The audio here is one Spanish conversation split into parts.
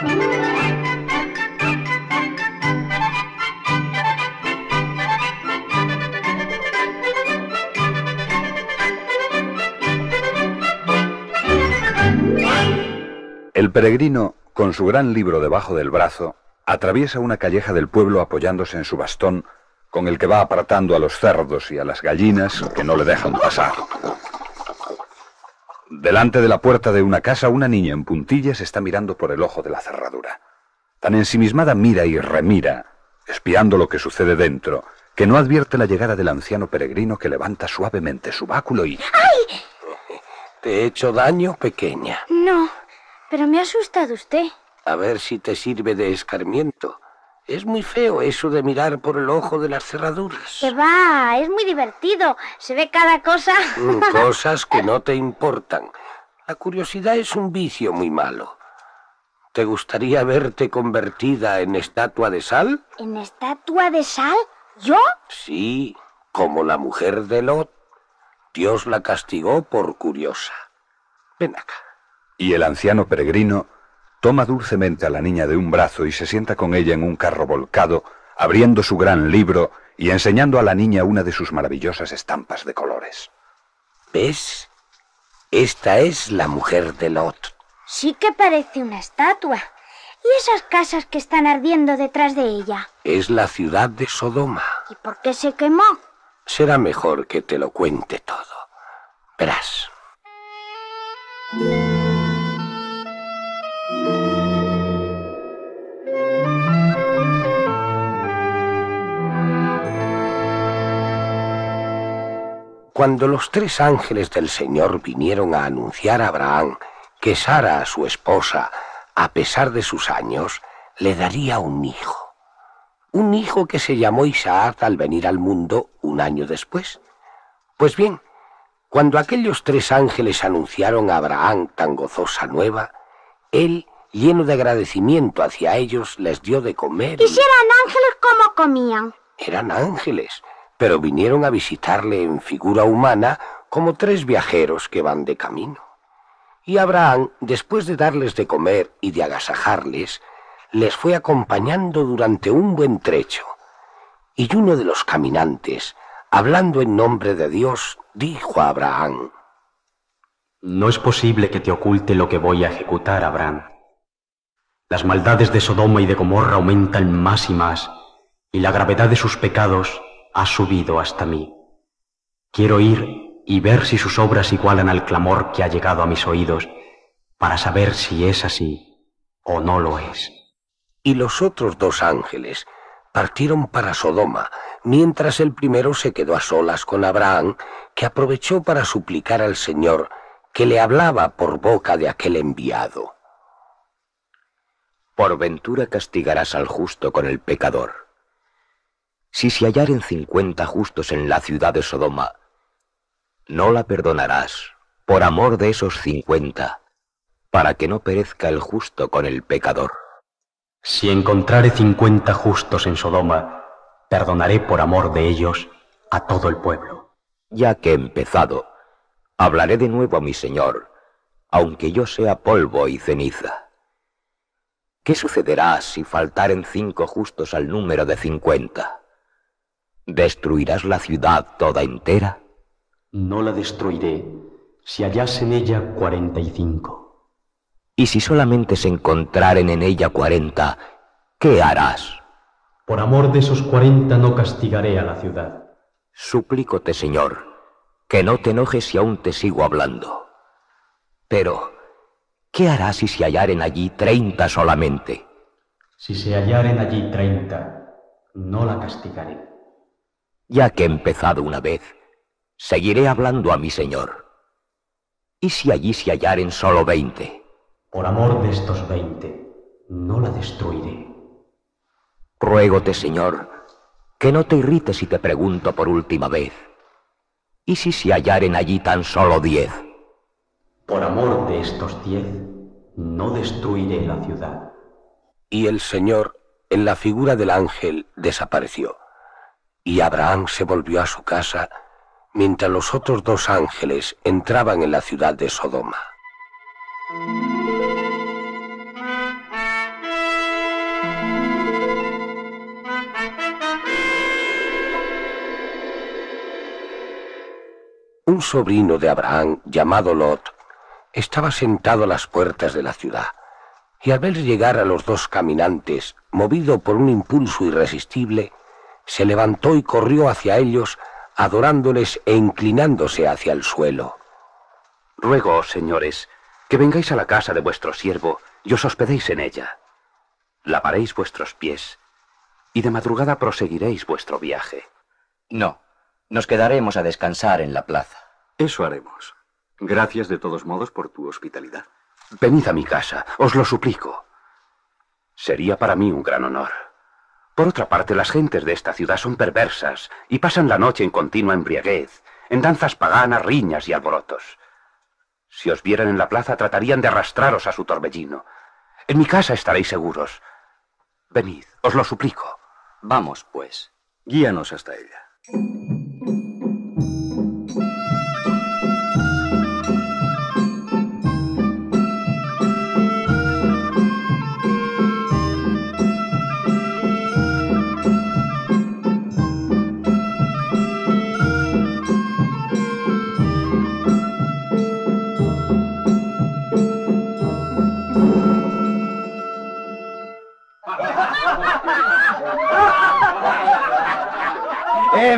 El peregrino, con su gran libro debajo del brazo, atraviesa una calleja del pueblo apoyándose en su bastón, con el que va apartando a los cerdos y a las gallinas que no le dejan pasar. Delante de la puerta de una casa, una niña en puntillas está mirando por el ojo de la cerradura. Tan ensimismada mira y remira, espiando lo que sucede dentro, que no advierte la llegada del anciano peregrino que levanta suavemente su báculo y... ¡Ay! ¿Te he hecho daño, pequeña? No, pero me ha asustado usted. A ver si te sirve de escarmiento. Es muy feo eso de mirar por el ojo de las cerraduras. Que va, es muy divertido. Se ve cada cosa. Mm, Cosas que no te importan. La curiosidad es un vicio muy malo. ¿Te gustaría verte convertida en estatua de sal? ¿En estatua de sal? ¿Yo? Sí, como la mujer de Lot. Dios la castigó por curiosa. Ven acá. Y el anciano peregrino toma dulcemente a la niña de un brazo y se sienta con ella en un carro volcado, abriendo su gran libro y enseñando a la niña una de sus maravillosas estampas de colores. ¿Ves? Esta es la mujer de Lot. Sí que parece una estatua. ¿Y esas casas que están ardiendo detrás de ella? Es la ciudad de Sodoma. ¿Y por qué se quemó? Será mejor que te lo cuente todo. Verás. Cuando los tres ángeles del Señor vinieron a anunciar a Abraham que Sara, su esposa, a pesar de sus años, le daría un hijo. Un hijo que se llamó Isaac al venir al mundo un año después. Pues bien, cuando aquellos tres ángeles anunciaron a Abraham tan gozosa nueva, él, lleno de agradecimiento hacia ellos, les dio de comer. ¿Y si eran ángeles, cómo comían? Eran ángeles, pero vinieron a visitarle en figura humana como tres viajeros que van de camino. Y Abraham, después de darles de comer y de agasajarles, les fue acompañando durante un buen trecho. Y uno de los caminantes, hablando en nombre de Dios, dijo a Abraham, No es posible que te oculte lo que voy a ejecutar, Abraham. Las maldades de Sodoma y de Gomorra aumentan más y más, y la gravedad de sus pecados ha subido hasta mí. Quiero ir y ver si sus obras igualan al clamor que ha llegado a mis oídos, para saber si es así o no lo es. Y los otros dos ángeles partieron para Sodoma, mientras el primero se quedó a solas con Abraham, que aprovechó para suplicar al Señor que le hablaba por boca de aquel enviado. Por ventura castigarás al justo con el pecador. Si se hallaren cincuenta justos en la ciudad de Sodoma, no la perdonarás por amor de esos cincuenta, para que no perezca el justo con el pecador. Si encontrare cincuenta justos en Sodoma, perdonaré por amor de ellos a todo el pueblo. Ya que he empezado, hablaré de nuevo a mi Señor, aunque yo sea polvo y ceniza. ¿Qué sucederá si faltaren cinco justos al número de cincuenta? ¿Destruirás la ciudad toda entera? No la destruiré si hallase en ella cuarenta y cinco. Y si solamente se encontraren en ella cuarenta, ¿qué harás? Por amor de esos cuarenta no castigaré a la ciudad. Suplícote, Señor, que no te enojes si aún te sigo hablando. Pero, ¿qué harás si se hallaren allí treinta solamente? Si se hallaren allí treinta, no la castigaré. Ya que he empezado una vez, seguiré hablando a mi Señor. ¿Y si allí se hallaren solo veinte? Por amor de estos veinte, no la destruiré. Ruégote, Señor, que no te irrites si te pregunto por última vez. ¿Y si se hallaren allí tan solo diez? Por amor de estos diez, no destruiré la ciudad. Y el Señor, en la figura del ángel, desapareció. Y Abraham se volvió a su casa mientras los otros dos ángeles entraban en la ciudad de Sodoma. Un sobrino de Abraham, llamado Lot, estaba sentado a las puertas de la ciudad, y al ver llegar a los dos caminantes, movido por un impulso irresistible, se levantó y corrió hacia ellos, adorándoles e inclinándose hacia el suelo. Ruego, señores, que vengáis a la casa de vuestro siervo y os hospedéis en ella. Lavaréis vuestros pies y de madrugada proseguiréis vuestro viaje. No, nos quedaremos a descansar en la plaza. Eso haremos. Gracias de todos modos por tu hospitalidad. Venid a mi casa, os lo suplico. Sería para mí un gran honor. Por otra parte, las gentes de esta ciudad son perversas y pasan la noche en continua embriaguez, en danzas paganas, riñas y alborotos. Si os vieran en la plaza, tratarían de arrastraros a su torbellino. En mi casa estaréis seguros. Venid, os lo suplico. Vamos, pues. Guíanos hasta ella.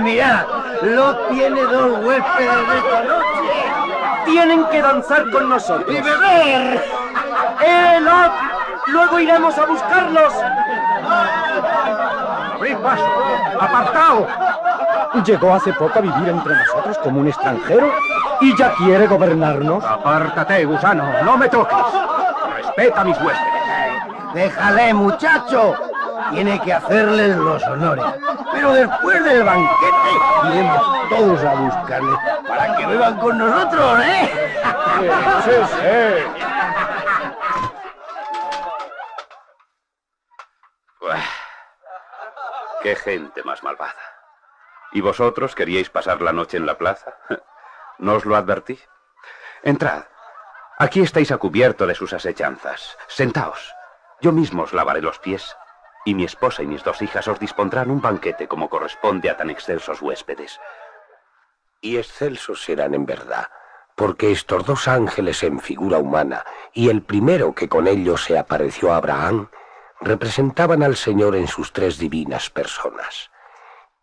Eh, mira, Lot tiene dos huéspedes de esta noche. Tienen que danzar con nosotros. ¡Y beber! ¡Eh, Lot! Luego iremos a buscarlos. ¡Abrid paso! ¡Apartado! Llegó hace poco a vivir entre nosotros como un extranjero y ya quiere gobernarnos. Apártate, gusano, no me toques. Respeta a mis huéspedes. Déjale, muchacho. Tiene que hacerles los honores. Pero después del banquete iremos todos a buscarles para que beban con nosotros, ¿eh? Sí, sí. ¡Qué gente más malvada! ¿Y vosotros queríais pasar la noche en la plaza? ¿No os lo advertí? Entrad. Aquí estáis a cubierto de sus asechanzas. Sentaos. Yo mismo os lavaré los pies y mi esposa y mis dos hijas os dispondrán un banquete como corresponde a tan excelsos huéspedes. Y excelsos serán en verdad, porque estos dos ángeles en figura humana y el primero que con ellos se apareció a Abraham, representaban al Señor en sus tres divinas personas.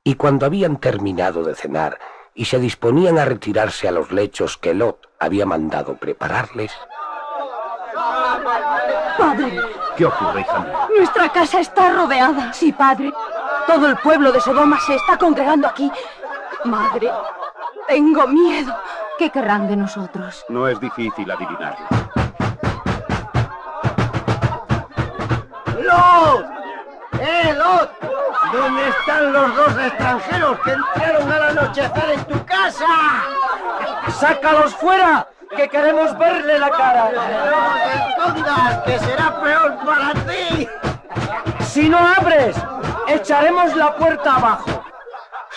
Y cuando habían terminado de cenar y se disponían a retirarse a los lechos que Lot había mandado prepararles, Padre, ¿Qué ocurre, hija mía? nuestra casa está rodeada. Sí, padre. Todo el pueblo de Sodoma se está congregando aquí. Madre, tengo miedo. ¿Qué querrán de nosotros? No es difícil adivinarlo. ¡Lot! ¡Eh, Lot! ¿Dónde están los dos extranjeros que entraron al anochecer en tu casa? ¡Sácalos fuera! ¡Que queremos verle la cara! ¡No te escondas, que será peor para ti! Si no abres, echaremos la puerta abajo.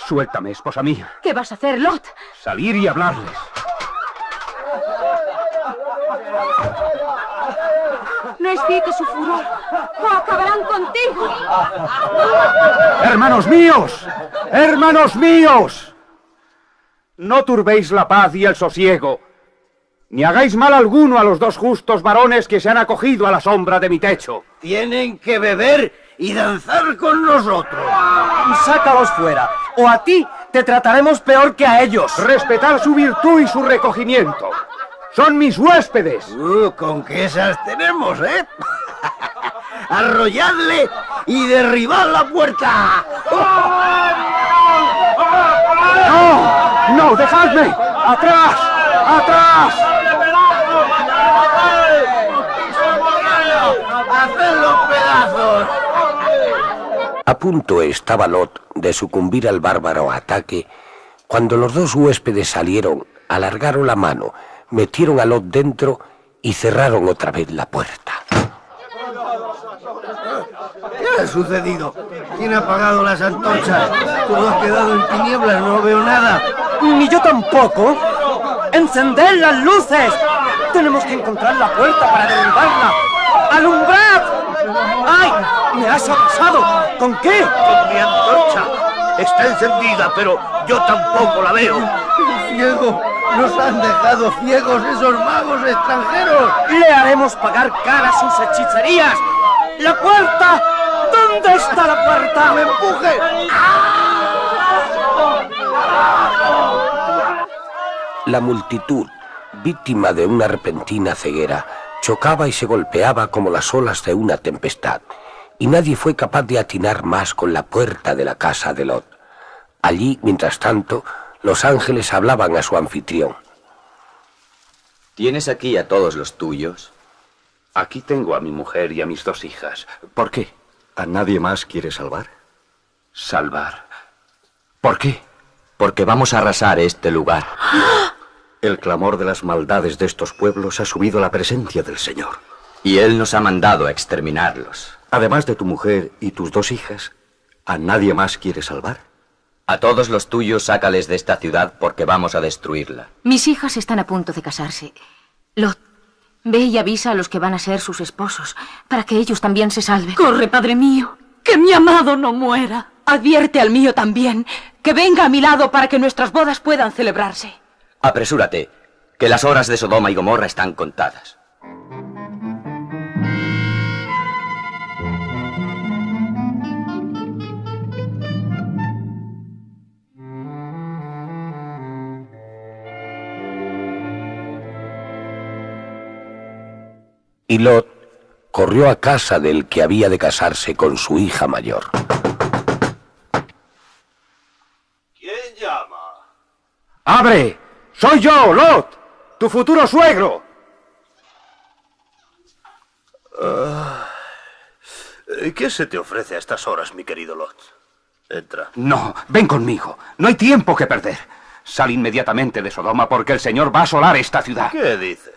Suéltame, esposa mía. ¿Qué vas a hacer, Lot? Salir y hablarles. No excites su furor o acabarán contigo. ¡Hermanos míos! ¡Hermanos míos! No turbéis la paz y el sosiego, ni hagáis mal alguno a los dos justos varones que se han acogido a la sombra de mi techo. Tienen que beber y danzar con nosotros. Sácalos fuera, o a ti te trataremos peor que a ellos. Respetar su virtud y su recogimiento. Son mis huéspedes. Uh, con que esas tenemos, ¿eh? Arrolladle y derribad la puerta. ¡No! ¡No! ¡Dejadme! ¡Atrás! ¡Atrás! A punto estaba Lot de sucumbir al bárbaro ataque cuando los dos huéspedes salieron, alargaron la mano, metieron a Lot dentro y cerraron otra vez la puerta. ¿Qué ha sucedido? ¿Quién ha apagado las antorchas? Todo ha quedado en tinieblas, no veo nada. Ni yo tampoco. ¡Encended las luces! Tenemos que encontrar la puerta para derribarla. ¡Alumbrad! ¡Ay! ¡Me has abusado! ¿Con qué? Con mi antorcha. Está encendida, pero yo tampoco la veo. Ciego, Nos han dejado ciegos esos magos extranjeros. Le haremos pagar cara sus hechicerías. ¡La puerta! ¿Dónde está la puerta? ¡Me empuje! La multitud, víctima de una repentina ceguera, chocaba y se golpeaba como las olas de una tempestad, y nadie fue capaz de atinar más con la puerta de la casa de Lot. Allí, mientras tanto, los ángeles hablaban a su anfitrión. ¿Tienes aquí a todos los tuyos? Aquí tengo a mi mujer y a mis dos hijas. ¿Por qué? ¿A nadie más quiere salvar? Salvar. ¿Por qué? Porque vamos a arrasar este lugar. El clamor de las maldades de estos pueblos ha subido a la presencia del Señor. Y Él nos ha mandado a exterminarlos. Además de tu mujer y tus dos hijas, ¿a nadie más quiere salvar? A todos los tuyos sácales de esta ciudad porque vamos a destruirla. Mis hijas están a punto de casarse. Lot, ve y avisa a los que van a ser sus esposos, para que ellos también se salven. Corre, padre mío, que mi amado no muera. Advierte al mío también, que venga a mi lado para que nuestras bodas puedan celebrarse. Apresúrate, que las horas de Sodoma y Gomorra están contadas. Y Lot corrió a casa del que había de casarse con su hija mayor. ¿Quién llama? ¡Abre! ¡Soy yo, Lot! ¡Tu futuro suegro! Ah, ¿Qué se te ofrece a estas horas, mi querido Lot? Entra. No, ven conmigo. No hay tiempo que perder. Sal inmediatamente de Sodoma porque el Señor va a asolar esta ciudad. ¿Qué dices?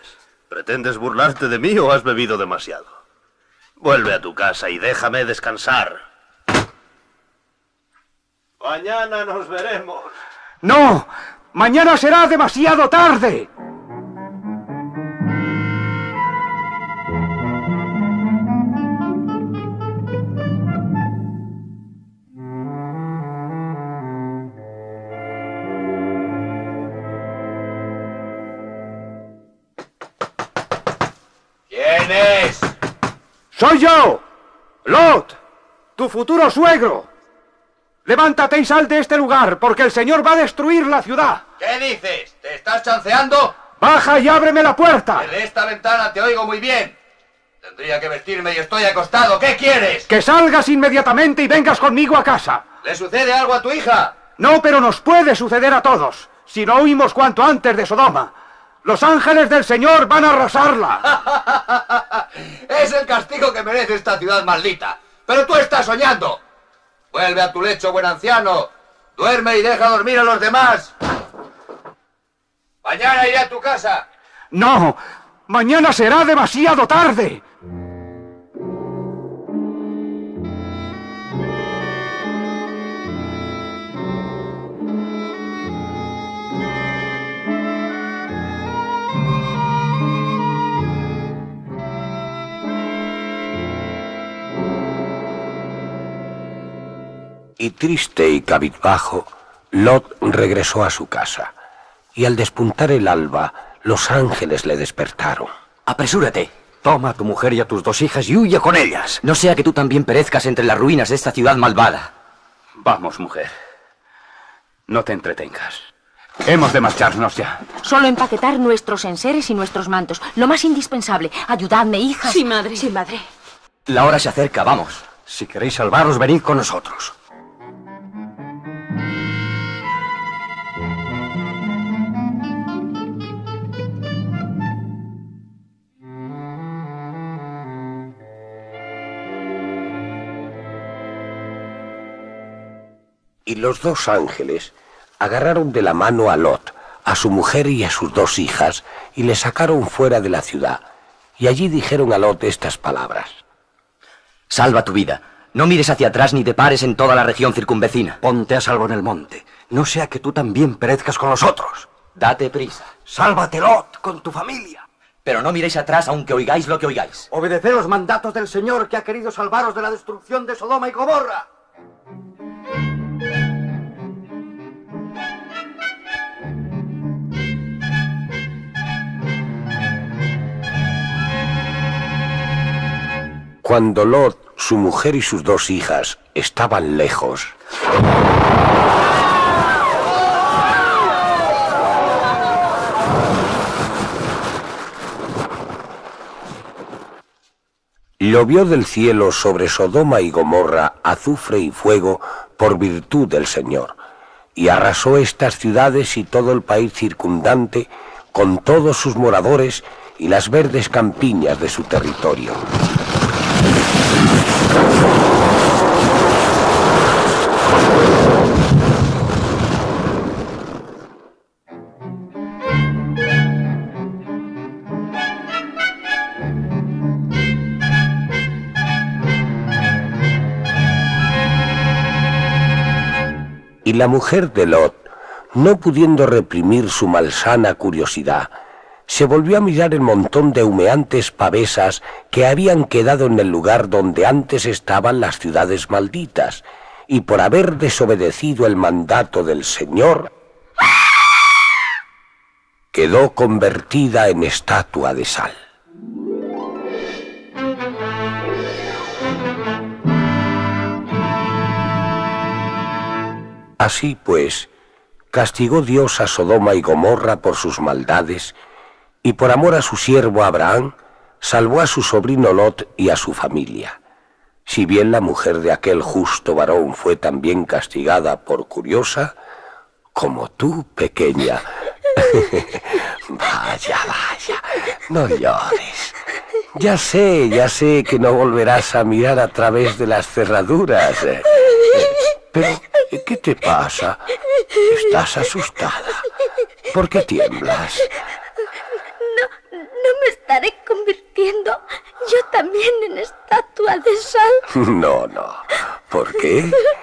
¿Pretendes burlarte de mí o has bebido demasiado? Vuelve a tu casa y déjame descansar. Mañana nos veremos. ¡No! ¡Mañana será demasiado tarde! ¿Quién es? ¡Soy yo! ¡Lot! ¡Tu futuro suegro! Levántate y sal de este lugar, porque el Señor va a destruir la ciudad. ¿Qué dices? ¿Te estás chanceando? ¡Baja y ábreme la puerta! Desde esta ventana te oigo muy bien. Tendría que vestirme y estoy acostado. ¿Qué quieres? Que salgas inmediatamente y vengas conmigo a casa. ¿Le sucede algo a tu hija? No, pero nos puede suceder a todos, si no huimos cuanto antes de Sodoma. Los ángeles del Señor van a arrasarla. es el castigo que merece esta ciudad maldita. Pero tú estás soñando. Vuelve a tu lecho, buen anciano. Duerme y deja dormir a los demás. Mañana iré a tu casa. No, mañana será demasiado tarde. Y triste y cabizbajo, Lot regresó a su casa. Y al despuntar el alba, los ángeles le despertaron. Apresúrate. Toma a tu mujer y a tus dos hijas y huye con ellas. No sea que tú también perezcas entre las ruinas de esta ciudad malvada. Vamos, mujer. No te entretengas. Hemos de marcharnos ya. Solo empaquetar nuestros enseres y nuestros mantos. Lo más indispensable. Ayudadme, hijas. Sí, madre. Sí, madre. La hora se acerca, vamos. Si queréis salvaros, venid con nosotros. Y los dos ángeles agarraron de la mano a Lot, a su mujer y a sus dos hijas, y le sacaron fuera de la ciudad. Y allí dijeron a Lot estas palabras. Salva tu vida. No mires hacia atrás ni te pares en toda la región circunvecina. Ponte a salvo en el monte. No sea que tú también perezcas con los otros. Date prisa. Sálvate, Lot, con tu familia. Pero no miréis atrás aunque oigáis lo que oigáis. Obedeced los mandatos del Señor que ha querido salvaros de la destrucción de Sodoma y Gomorra. Cuando Lot, su mujer y sus dos hijas estaban lejos, llovió del cielo sobre Sodoma y Gomorra azufre y fuego por virtud del Señor, y arrasó estas ciudades y todo el país circundante con todos sus moradores y las verdes campiñas de su territorio. Y la mujer de Lot, no pudiendo reprimir su malsana curiosidad, se volvió a mirar el montón de humeantes pavesas que habían quedado en el lugar donde antes estaban las ciudades malditas, y por haber desobedecido el mandato del Señor, quedó convertida en estatua de sal. Así pues, castigó Dios a Sodoma y Gomorra por sus maldades, y por amor a su siervo Abraham, salvó a su sobrino Lot y a su familia. Si bien la mujer de aquel justo varón fue también castigada por curiosa, como tú, pequeña. vaya, vaya, no llores. Ya sé, ya sé que no volverás a mirar a través de las cerraduras. Pero, ¿qué te pasa? Estás asustada. ¿Por qué tiemblas? No, me estaré convirtiendo yo también en estatua de sal. No, no. ¿Por qué?